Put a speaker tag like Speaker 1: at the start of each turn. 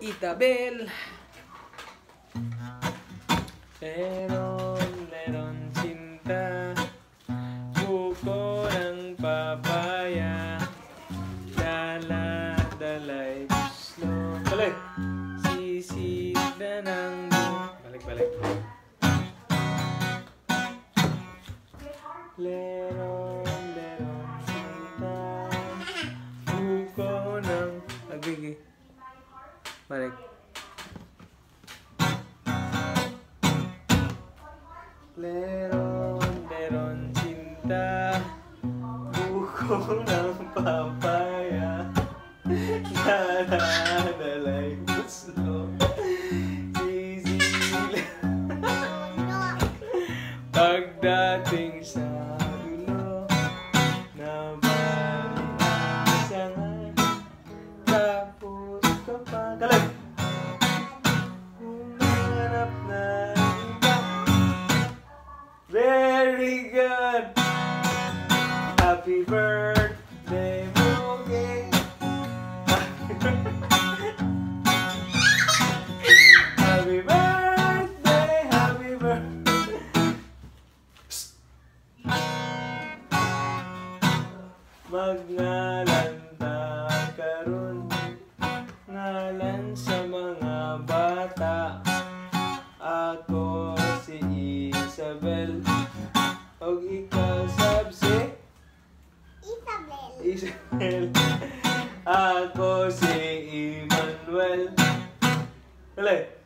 Speaker 1: Itabel. Leron, leron, cinta. Buko ng papaya. Dala, dalay, gusto. Balik. Sisida ng bu... Balik, balik. Leron, Balik. Leron, leron, cinta. Buko ng papaya. Dadalay gusto. Sisila. Pagdating sa Very good! Happy birthday, Mogi! Happy birthday, happy birthday! Magngalan ta karon ngalan sa mga bata Ako si
Speaker 2: Isabel
Speaker 1: Isabel Ako si Emmanuel Dali